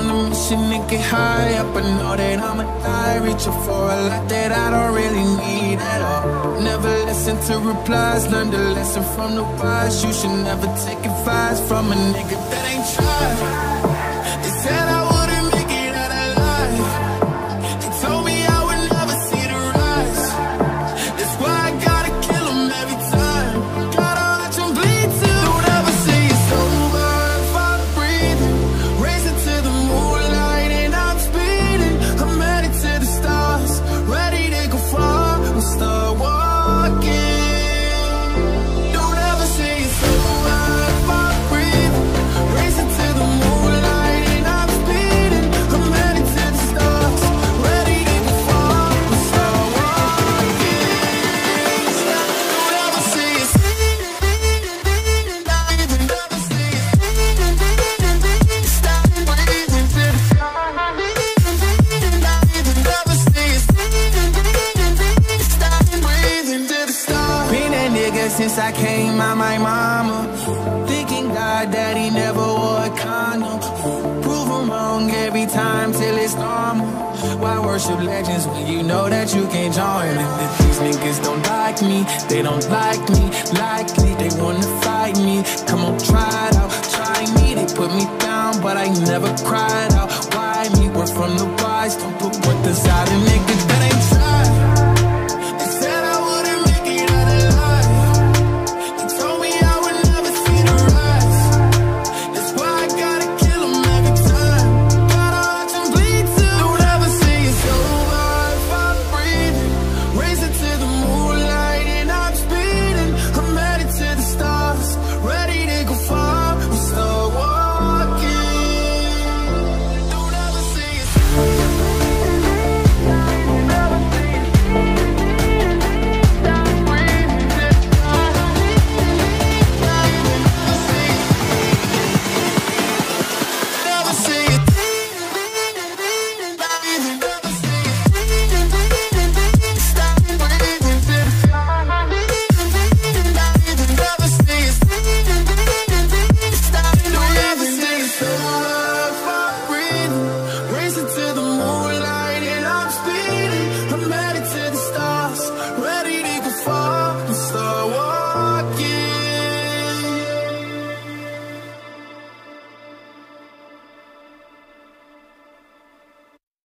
On a mission to get high up, I know that I'ma die. Reaching for a lot that I don't really need at all. Never listen to replies, learn the lesson from the wise. You should never take advice from a nigga that ain't tried. Since I came out my mama. Thinking God he never wore a condom. Prove him wrong every time till it's normal. Why worship legends when you know that you can't join? If these niggas don't like me, they don't like me. Likely they wanna fight me. Come on, try it out, try me. They put me down, but I never cried out. Why me? Work from the wise, don't put what inside of me. far.